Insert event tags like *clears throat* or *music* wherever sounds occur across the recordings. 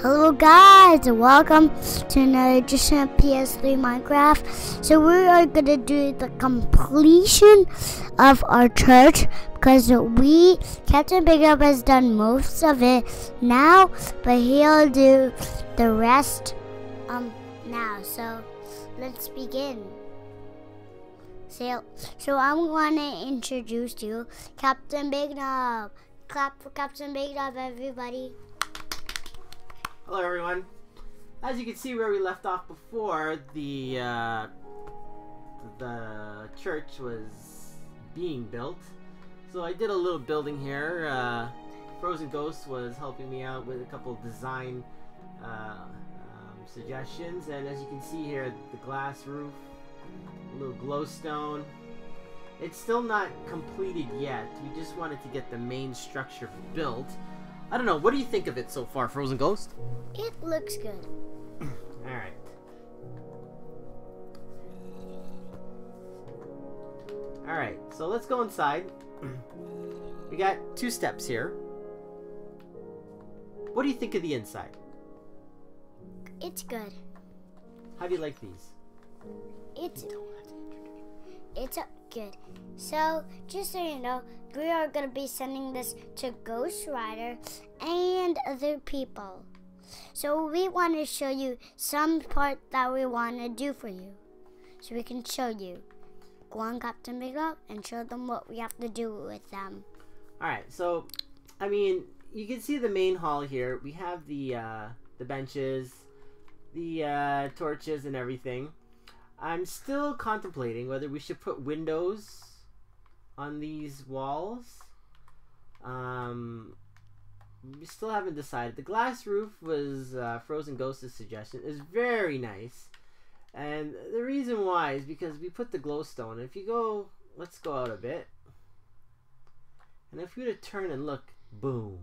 Hello guys, and welcome to another edition of PS3 Minecraft. So we are gonna do the completion of our church because we Captain Big Up has done most of it now, but he'll do the rest um now. So let's begin. So, so I'm gonna introduce you, Captain Big Knob. Clap for Captain Big Knob, everybody. Hello everyone. As you can see where we left off before, the uh, the church was being built. So I did a little building here. Uh, Frozen Ghost was helping me out with a couple design uh, um, suggestions, and as you can see here, the glass roof, a little glowstone. It's still not completed yet. We just wanted to get the main structure built. I don't know. What do you think of it so far, Frozen Ghost? It looks good. *clears throat* All right. All right. So let's go inside. *clears throat* we got two steps here. What do you think of the inside? It's good. How do you like these? It's it's uh, good. So just so you know, we are gonna be sending this to Ghost Rider and other people. So we want to show you some part that we want to do for you, so we can show you. Go on, Captain Big Up, and show them what we have to do with them. All right. So, I mean, you can see the main hall here. We have the uh, the benches, the uh, torches, and everything. I'm still contemplating whether we should put windows on these walls. Um, we still haven't decided. The glass roof was uh, Frozen Ghost's suggestion. is very nice. And the reason why is because we put the glowstone. If you go, let's go out a bit. And if you were to turn and look, boom.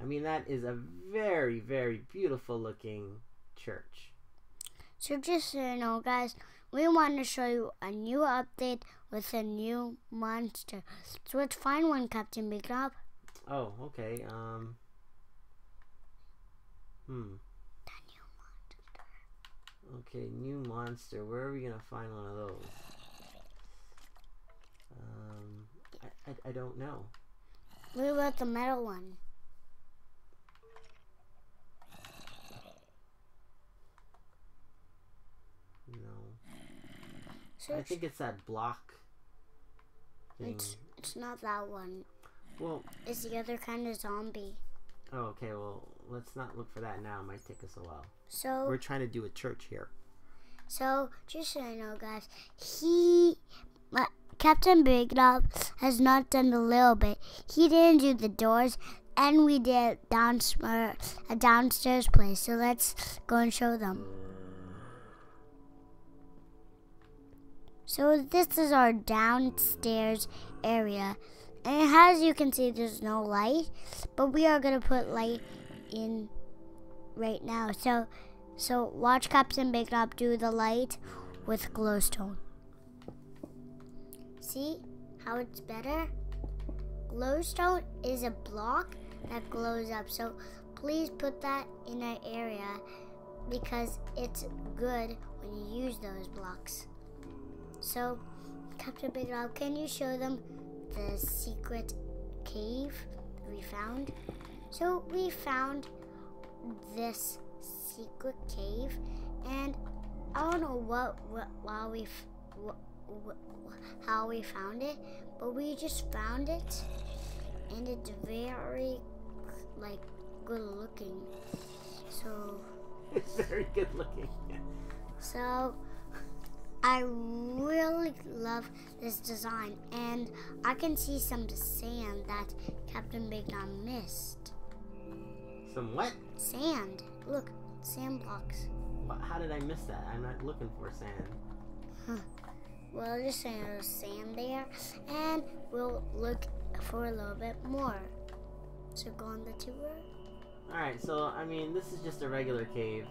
I mean, that is a very, very beautiful looking church. So just so you know, guys, we want to show you a new update with a new monster. So let's find one, Captain Big Knob. Oh, okay. Um. Hmm. The new monster. Okay, new monster. Where are we gonna find one of those? Um, I, I, I don't know. What about the metal one? No. Search. I think it's that block thing. It's, it's not that one. Well, It's the other kind of zombie. oh, okay. Well, let's not look for that now. It might take us a while. So, We're trying to do a church here. so just so you know, guys, he, uh, Captain Big Knob has not done a little bit. He didn't do the doors, and we did downstairs a downstairs place. So let's go and show them. So this is our downstairs area. And as you can see, there's no light, but we are gonna put light in right now. So, so watch Captain Big Knob do the light with glowstone. See how it's better? Glowstone is a block that glows up. So please put that in our area because it's good when you use those blocks. So, Captain Big Knob, can you show them the secret cave we found? So we found this secret cave, and I don't know what, what why we what, what, how we found it, but we just found it, and it's very like good looking. So It's *laughs* very good looking. so I really love this design, and I can see some sand that Captain Big missed. Some what? Sand. Look, sand blocks. Wha- How did I miss that? I'm not looking for sand. Well, just saying there's sand there, and we'll look for a little bit more. So go on the tour. Alright, so, I mean, this is just a regular cave.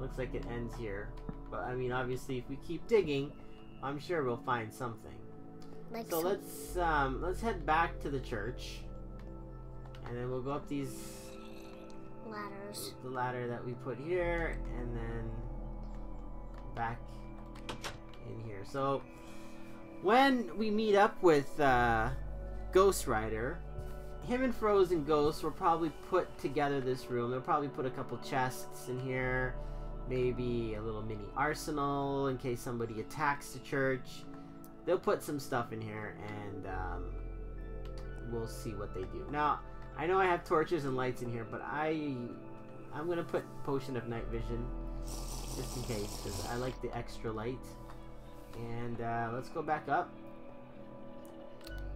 Looks like it ends here. But, I mean, obviously, if we keep digging, I'm sure we'll find something. Like So some- let's, um, let's head back to the church. And then we'll go up these ladders. the ladder that we put here, and then back in here. So when we meet up with uh, Ghost Rider, him and Frozen Ghost will probably put together this room. They'll probably put a couple chests in here, maybe a little mini arsenal in case somebody attacks the church. They'll put some stuff in here, and um, we'll see what they do. Now, I know I have torches and lights in here, but I I'm gonna put potion of night vision just in case because I like the extra light. And uh, let's go back up.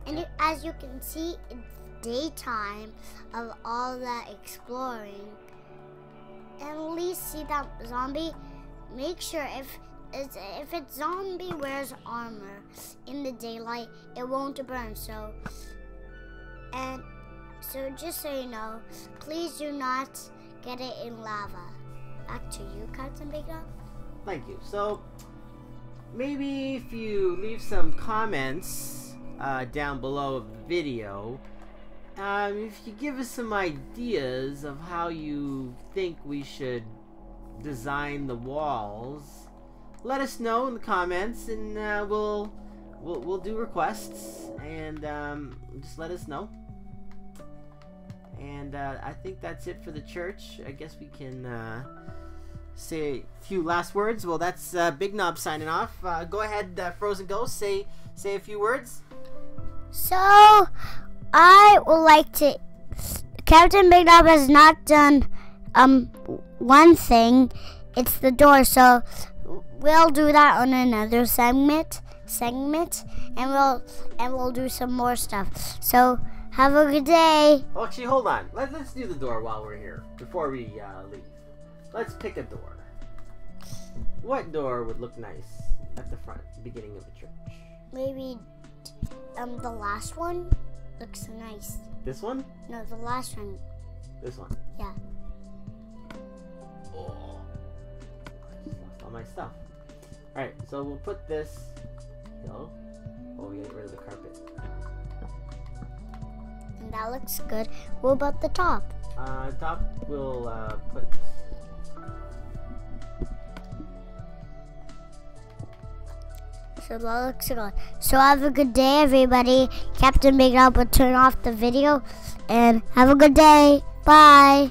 And as you can see, it's daytime of all that exploring. At least see that zombie. Make sure if it's if it's zombie wears armor in the daylight, it won't burn. So and so just so you know, please do not get it in lava. Back to you, Captain Big Dog. Thank you. So maybe if you leave some comments uh, down below the video, um, if you give us some ideas of how you think we should design the walls, let us know in the comments, and uh, we'll we'll we'll do requests and um, just let us know. And uh, I think that's it for the church. I guess we can uh, say a few last words. Well, that's uh, Big Knob signing off. Uh, go ahead, uh, Frozen Ghost. Say say a few words. So, I would like to. Captain Big Knob has not done um one thing. It's the door. So we'll do that on another segment. Segment, and we'll and we'll do some more stuff. So have a good day. Actually, hold on. Let, let's do the door while we're here before we uh, leave. Let's pick a door. What door would look nice at the front, beginning of a church? Maybe um the last one looks so nice. This one? No, the last one. This one? Yeah. Oh, I just lost all my stuff. All right, so we'll put this. Hello. Oh, we get rid of the carpet. And that looks good. What about the top? Uh, top we'll uh, put. So. So have a good day, everybody. Captain Big Up will turn off the video. And have a good day. Bye.